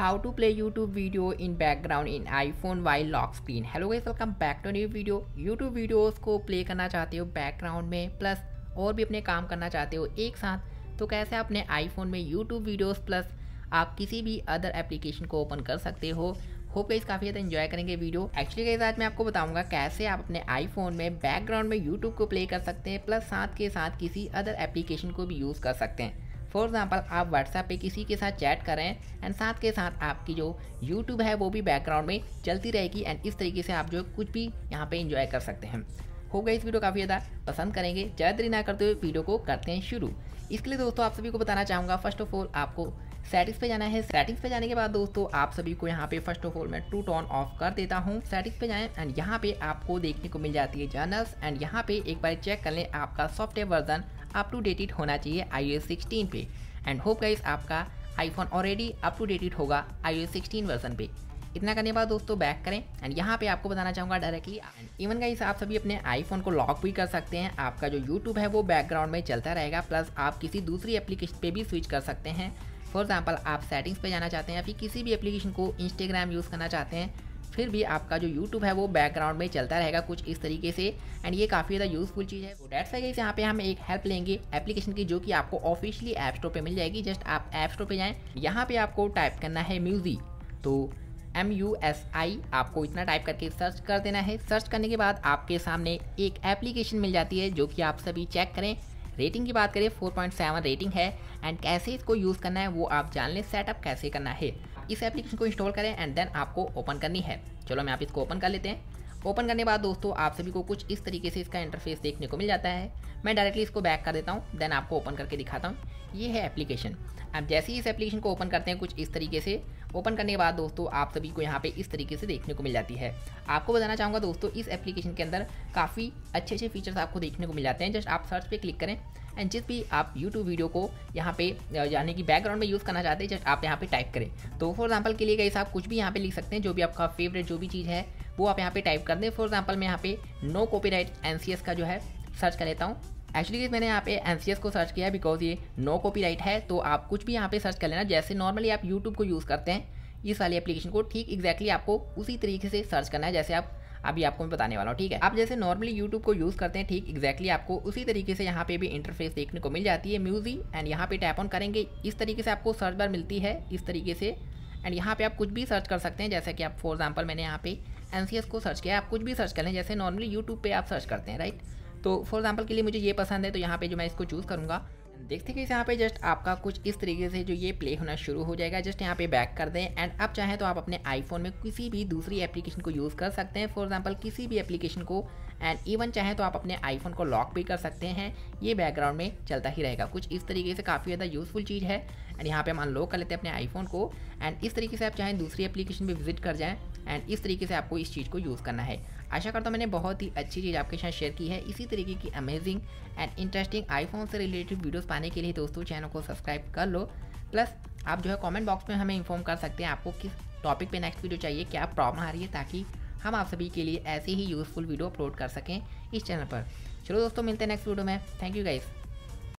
how to play YouTube video in background in iPhone while lock screen. Hello guys, welcome back to new video. YouTube videos को play करना चाहते हो background में plus और भी अपने काम करना चाहते हो एक साथ तो कैसे अपने आईफोन में YouTube वीडियोस प्लस आप किसी भी अदर एप्लीकेशन को ओपन कर सकते हो होप गाइस काफ़ी ज़्यादा इन्जॉय करेंगे वीडियो एक्चुअली गाइस आज मैं आपको बताऊँगा कैसे आप अपने आईफोन में बैकग्राउंड में यूट्यूब को प्ले कर सकते हैं प्लस साथ के साथ किसी अदर एप्लीकेशन को भी यूज़ कर सकते हैं फॉर एग्ज़ाम्पल आप व्हाट्सएप पे किसी के साथ चैट कर रहे हैं एंड साथ के साथ आपकी जो यूट्यूब है वो भी बैकग्राउंड में चलती रहेगी एंड इस तरीके से आप जो कुछ भी यहाँ पे इंजॉय कर सकते हैं। होगा इस वीडियो काफ़ी ज़्यादा। पसंद करेंगे। ज़्यादा देरी ना करते हुए वीडियो को करते हैं शुरू। इसके लिए दोस्तों आप सभी को बताना चाहूँगा फ़र्स्ट ऑफ़ ऑल आपको सेटिंग्स पे जाना है। सेटिंग्स पे जाने के बाद दोस्तों आप सभी को यहाँ पे फ़र्स्ट ऑफ़ ऑल मैं टू टॉन ऑफ़ कर देता हूँ। सेटिंग्स पे जाएँ एंड यहाँ पे आपको देखने को मिल जाती है जर्नल्स एंड यहाँ पे एक बार चेक कर लें आपका software version up to dated होना चाहिए आई ओ पे। एंड होप गाइस आपका iPhone already up to dated होगा आई ओ वर्जन पे। इतना करने के बाद दोस्तों बैक करें। एंड यहाँ पे आपको बताना चाहूँगा डायरेक्टली इवन गाइस आप सभी अपने आईफोन को लॉक भी कर सकते हैं। आपका जो यूट्यूब है वो बैकग्राउंड में चलता रहेगा प्लस आप किसी दूसरी एप्लीकेशन पे भी स्विच कर सकते हैं। फॉर एग्ज़ाम्पल आप सेटिंग्स पे जाना चाहते हैं या फिर किसी भी एप्लीकेशन को इंस्टाग्राम यूज़ करना चाहते हैं फिर भी आपका जो यूट्यूब है वो बैकग्राउंड में चलता रहेगा कुछ इस तरीके से। एंड ये काफ़ी ज़्यादा यूज़फुल चीज़ है। डेट्स है यहाँ पे हम एक हेल्प लेंगे एप्लीकेशन की, जो कि आपको ऑफिशियली ऐप स्टोर पर मिल जाएगी। जस्ट आप ऐप स्टोर पर जाएँ। यहाँ पर आपको टाइप करना है म्यूज़िक तो एम यू एस आई आपको इतना टाइप करके सर्च कर देना है। सर्च करने के बाद आपके सामने एक एप्लीकेशन मिल जाती है, जो कि आप सभी चेक करें। रेटिंग की बात करें 4.7 रेटिंग है। एंड कैसे इसको यूज़ करना है, वो आप जान लें। सेटअप कैसे करना है। इस एप्लीकेशन को इंस्टॉल करें एंड देन आपको ओपन करनी है। चलो मैं आप इसको ओपन कर लेते हैं। ओपन करने के बाद दोस्तों, आप सभी को कुछ इस तरीके से इसका इंटरफेस देखने को मिल जाता है। मैं डायरेक्टली इसको बैक कर देता हूँ देन आपको ओपन करके दिखाता हूँ। ये है एप्लीकेशन अब जैसे ही इस एप्लीकेशन को ओपन करते हैं कुछ इस तरीके से ओपन करने के बाद दोस्तों, आप सभी को यहाँ पे इस तरीके से देखने को मिल जाती है। आपको बताना चाहूँगा दोस्तों, इस एप्लीकेशन के अंदर काफ़ी अच्छे अच्छे फीचर्स आपको देखने को मिल जाते हैं। जस्ट आप सर्च पे क्लिक करें एंड जिस भी आप यूट्यूब वीडियो को यहाँ पे यानी कि बैकग्राउंड में यूज़ करना चाहते हैं, जस्ट आप यहाँ पे टाइप करें। तो फॉर एग्ज़ाम्पल के लिए गई आप कुछ भी यहाँ पे लिख सकते हैं, जो भी आपका फेवरेट जो भी चीज़ है, वो आप यहाँ पे टाइप कर दें। फॉर एग्ज़ाम्पल मैं यहाँ पे नो कॉपी एन का जो है सर्च कर लेता हूँ। एक्चुअली मैंने यहाँ पे एन को सर्च किया बिकॉज़ ये नो कॉपीराइट है तो आप कुछ भी यहाँ पे सर्च कर लेना। जैसे नॉर्मली आप यूट्यूब को यूज़ करते हैं, इस वाली एप्लीकेशन को, ठीक एग्जैक्टली आपको उसी तरीके से सर्च करना है। जैसे आप अभी आपको मैं बताने वाला हूँ, ठीक है? आप जैसे नॉर्मली यूट्यूब को यूज़ करते हैं, ठीक एक्जैक्टली आपको उसी तरीके से यहाँ पे भी इंटरफेस देखने को मिल जाती है म्यूज़िक एंड यहाँ पे टैप ऑन करेंगे, इस तरीके से आपको सर्च बार मिलती है, इस तरीके से। एंड यहाँ पे आप कुछ भी सर्च कर सकते हैं, जैसे कि आप फॉर एग्ज़ाम्पल मैंने यहाँ पे एन को सर्च किया आप कुछ भी सर्च कर लें, जैसे नॉर्मली यूट्यूब पर आप सर्च करते हैं राइट तो फॉर एग्ज़ाम्पल के लिए मुझे ये पसंद है तो यहाँ पर जो मैं इसको चूज़ करूँगा देखते कि यहाँ पे जस्ट आपका कुछ इस तरीके से जो ये प्ले होना शुरू हो जाएगा। जस्ट यहाँ पे बैक कर दें। एंड अब चाहें तो आप अपने आईफोन में किसी भी दूसरी एप्लीकेशन को यूज़ कर सकते हैं। फॉर एग्जांपल किसी भी एप्लीकेशन को। एंड इवन चाहें तो आप अपने आईफोन को लॉक भी कर सकते हैं। ये बैकग्राउंड में चलता ही रहेगा। कुछ इस तरीके से काफ़ी ज़्यादा यूज़फुल चीज़ है। एंड यहाँ पे हम अनलॉक कर लेते हैं अपने आईफोन को। एंड इस तरीके से आप चाहें दूसरी एप्लीकेशन पर विज़िट कर जाएँ। एंड इस तरीके से आपको इस चीज़ को यूज़ करना है। आशा करता हूँ मैंने बहुत ही अच्छी चीज़ आपके साथ शेयर की है। इसी तरीके की अमेजिंग एंड इंटरेस्टिंग आईफोन से रिलेटेड वीडियोस पाने के लिए दोस्तों चैनल को सब्सक्राइब कर लो। प्लस आप जो है कमेंट बॉक्स में हमें इन्फॉर्म कर सकते हैं आपको किस टॉपिक पे नेक्स्ट वीडियो चाहिए, क्या प्रॉब्लम आ रही है, ताकि हम आप सभी के लिए ऐसे ही यूज़फुल वीडियो अपलोड कर सकें इस चैनल पर। चलो दोस्तों, मिलते हैं नेक्स्ट वीडियो में। Thank you guys